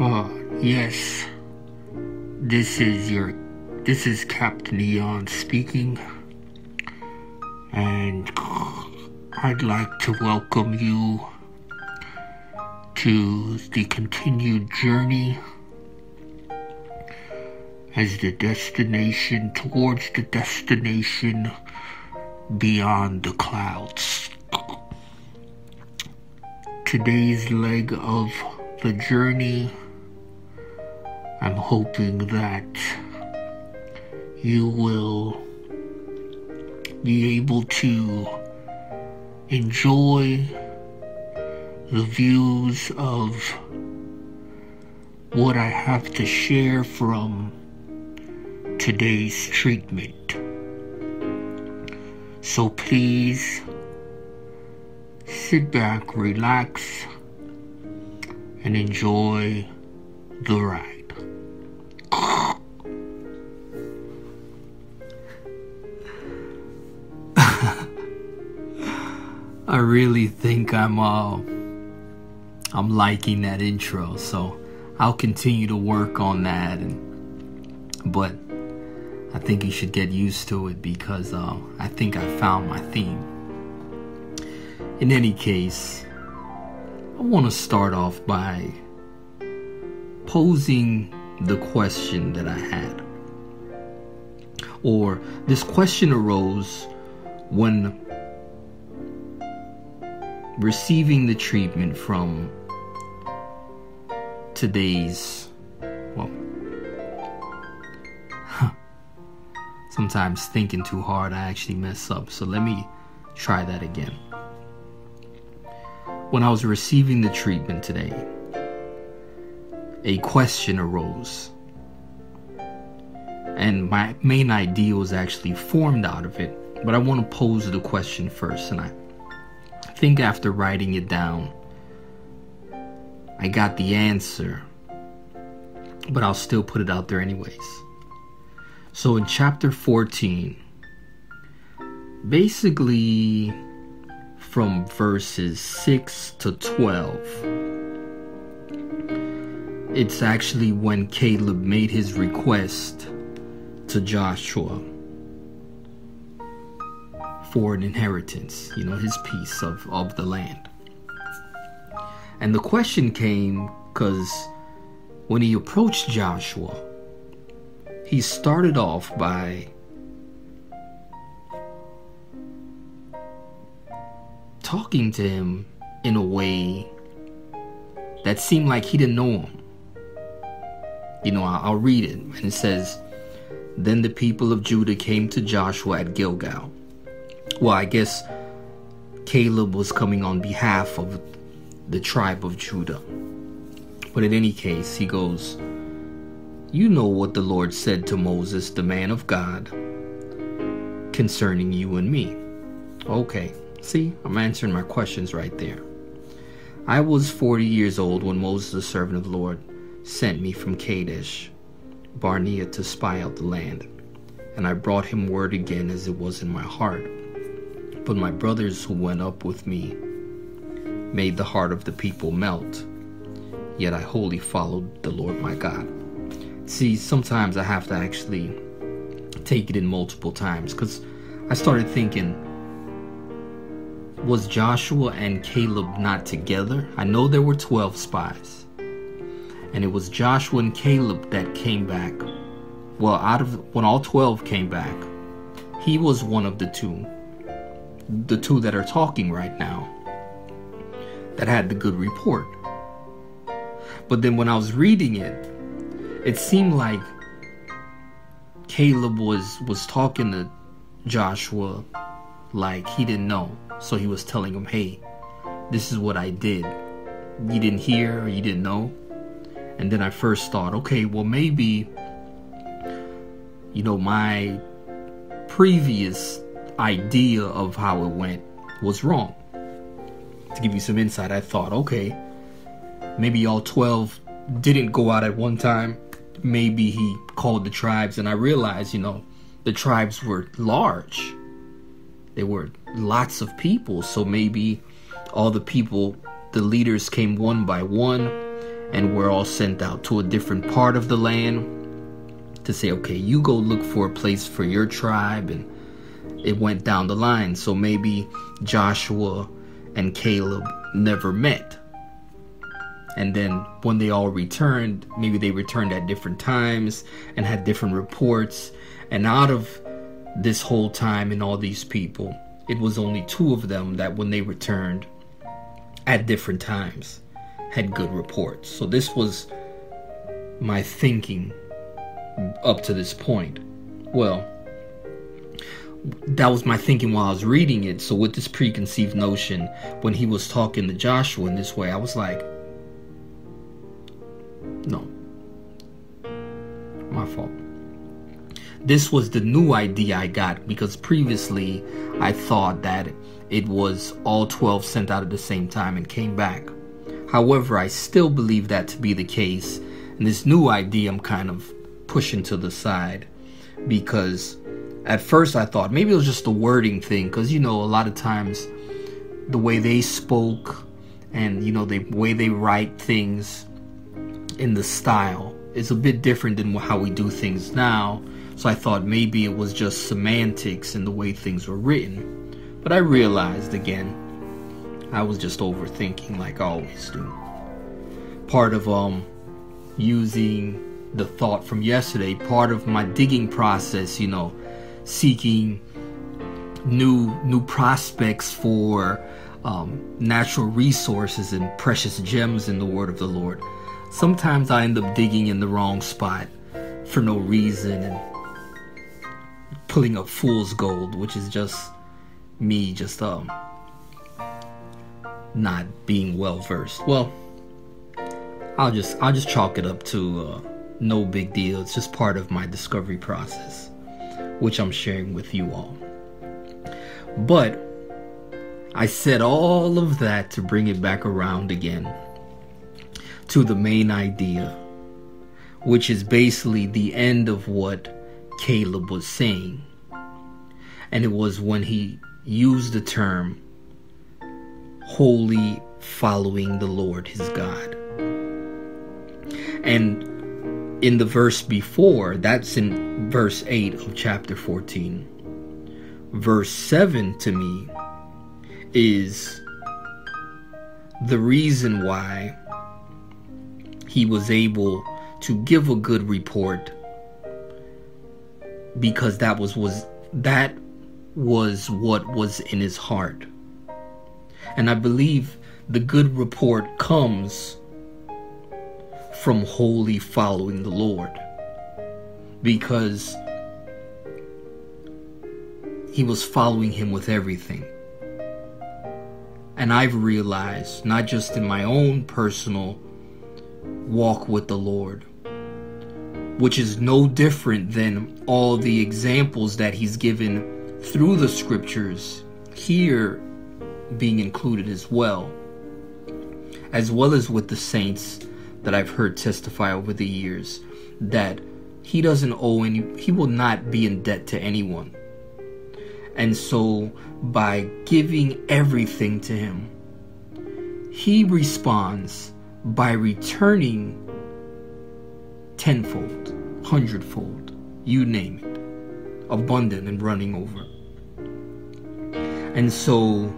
Uh, yes. This is your. This is KaPtEon speaking. And I'd like to welcome you to the continued journey as the destination towards the destination beyond the clouds. Today's leg of the journey, I'm hoping that you will be able to enjoy the views of what I have to share from today's treatment. So please sit back, relax, and enjoy the ride. I really think I'm uh I'm liking that intro, so I'll continue to work on that and but I think you should get used to it because uh, I think I found my theme. In any case, I want to start off by posing the question that I had. Or this question arose when receiving the treatment from today's, well, sometimes thinking too hard, I actually mess up. So let me try that again. When I was receiving the treatment today, a question arose. And my main idea was actually formed out of it. But I want to pose the question first. And I think after writing it down, I got the answer. But I'll still put it out there anyways. So in chapter 14, basically from verses 6 to 12, it's actually when Caleb made his request to Joshua for an inheritance, you know, his piece of, of the land. And the question came because when he approached Joshua, he started off by talking to him in a way that seemed like he didn't know him. You know, I'll, read it, and it says, Then the people of Judah came to Joshua at Gilgal. Well, I guess Caleb was coming on behalf of the tribe of Judah. But in any case, he goes, you know what the Lord said to Moses, the man of God, concerning you and me. Okay, see, I'm answering my questions right there. I was 40 years old when Moses, the servant of the Lord, sent me from Kadesh, Barnea, to spy out the land. And I brought him word again as it was in my heart. But my brothers who went up with me made the heart of the people melt. Yet I wholly followed the Lord my God. See, sometimes I have to actually take it in multiple times because I started thinking, was Joshua and Caleb not together? I know there were 12 spies. And it was Joshua and Caleb that came back. Well, out of when all 12 came back, he was one of the two. The two that are talking right now that had the good report. But then when I was reading it, it seemed like Caleb was was talking to Joshua like he didn't know. So he was telling him, "Hey, this is what I did. You didn't hear or you didn't know." And then I first thought, "Okay, well maybe you know my previous idea of how it went was wrong." To give you some insight, I thought, "Okay, maybe all 12 didn't go out at one time maybe he called the tribes and I realized, you know, the tribes were large. There were lots of people, so maybe all the people the leaders came one by one and were all sent out to a different part of the land to say, okay, you go look for a place for your tribe. And it went down the line. So maybe Joshua and Caleb never met. And then when they all returned, maybe they returned at different times and had different reports. And out of this whole time and all these people, it was only two of them that when they returned at different times had good reports. So this was my thinking up to this point. Well, that was my thinking while I was reading it. So with this preconceived notion, when he was talking to Joshua in this way, I was like, no. My fault. This was the new idea I got because previously I thought that it was all 12 sent out at the same time and came back. However, I still believe that to be the case, and this new idea I'm kind of pushing to the side because at first I thought maybe it was just a wording thing because you know a lot of times the way they spoke and you know the way they write things in the style is a bit different than how we do things now. So I thought maybe it was just semantics and the way things were written. But I realized again, I was just overthinking like I always do. Part of um using the thought from yesterday, part of my digging process, you know, seeking new new prospects for um, natural resources and precious gems in the word of the Lord sometimes I end up digging in the wrong spot for no reason and pulling up fool's gold, which is just me just um not being well versed. Well, I'll just I'll just chalk it up to uh, no big deal. It's just part of my discovery process, which I'm sharing with you all. But I said all of that to bring it back around again to the main idea, which is basically the end of what Caleb was saying. And it was when he used the term wholly following the Lord his God. And in the verse before, that's in verse 8 of chapter 14. Verse 7 to me is the reason why he was able to give a good report because that was was that was what was in his heart. And I believe the good report comes from wholly following the Lord because he was following him with everything. And I've realized, not just in my own personal walk with the Lord, which is no different than all the examples that He's given through the scriptures here being included as well, as well as with the saints that I've heard testify over the years that He doesn't owe any, He will not be in debt to anyone. And so, by giving everything to Him, He responds by returning tenfold, hundredfold, you name it, abundant and running over. And so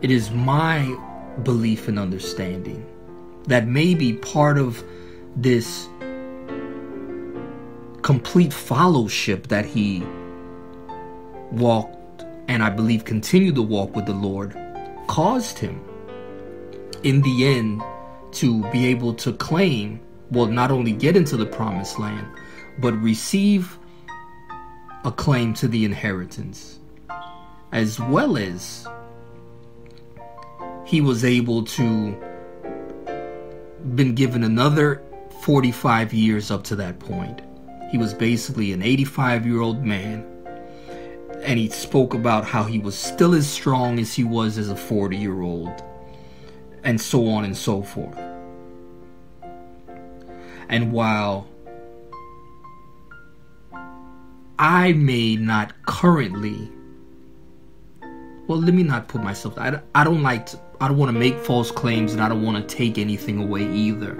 it is my belief and understanding that maybe part of this complete fellowship that he walked and I believe continued to walk with the Lord caused him in the end to be able to claim, well, not only get into the promised land, but receive a claim to the inheritance, as well as he was able to been given another 45 years up to that point. He was basically an 85 year old man, and he spoke about how he was still as strong as he was as a 40 year old and so on and so forth. And while I may not currently, well, let me not put myself, I, I don't like to, I don't want to make false claims and I don't want to take anything away either.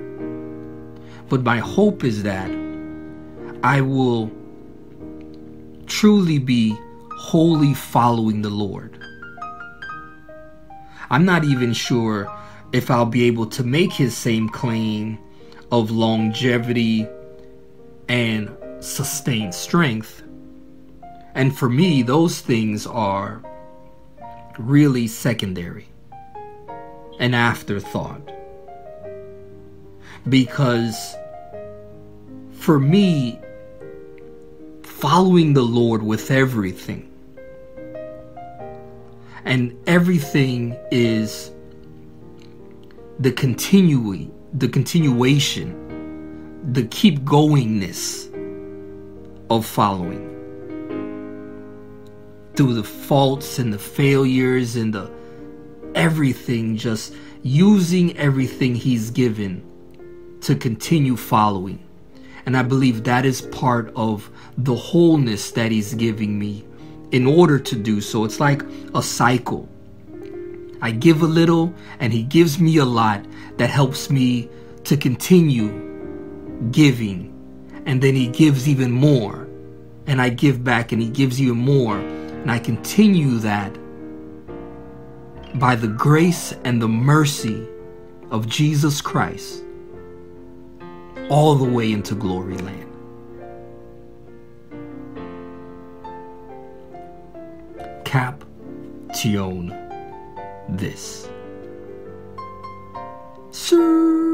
But my hope is that I will truly be wholly following the Lord. I'm not even sure if I'll be able to make his same claim of longevity and sustained strength. And for me, those things are really secondary, an afterthought. Because for me, following the Lord with everything, and everything is the continuing, the continuation, the keep goingness of following through the faults and the failures and the everything, just using everything He's given to continue following. And I believe that is part of the wholeness that He's giving me in order to do so. It's like a cycle. I give a little, and He gives me a lot that helps me to continue giving. And then He gives even more. And I give back, and He gives even more and I continue that by the grace and the mercy of Jesus Christ all the way into glory land. Cap Tion this. Sir